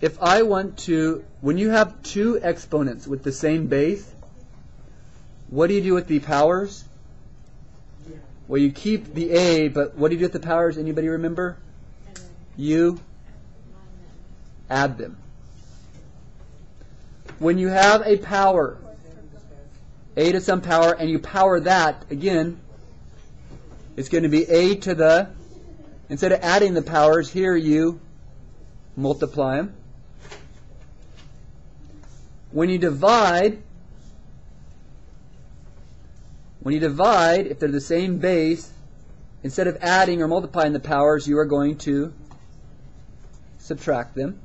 if I want to, when you have two exponents with the same base, what do you do with the powers? Well, you keep the a, but what do you do with the powers? Anybody remember? You add them. When you have a power, a to some power, and you power that, again, it's going to be a to the, instead of adding the powers, here you multiply them. When you divide, when you divide, if they're the same base, instead of adding or multiplying the powers, you are going to subtract them.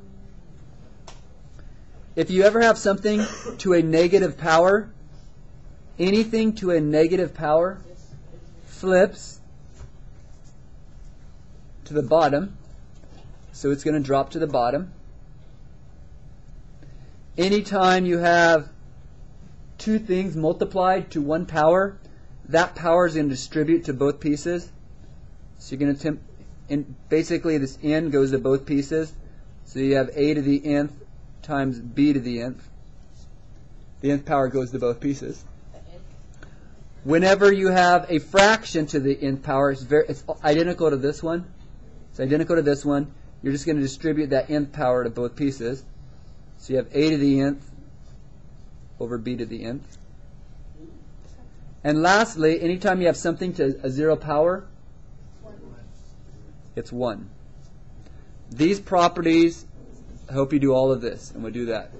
If you ever have something to a negative power, anything to a negative power flips to the bottom, so it's going to drop to the bottom. Anytime you have two things multiplied to one power, that power is going to distribute to both pieces. So you're going to attempt, and basically this n goes to both pieces. So you have a to the nth times b to the nth. The nth power goes to both pieces. Whenever you have a fraction to the nth power, it's, very, it's identical to this one. It's identical to this one. You're just going to distribute that nth power to both pieces. So you have a to the nth over b to the nth. And lastly, anytime you have something to a zero power, it's 1. These properties, I hope you do all of this, and we'll do that.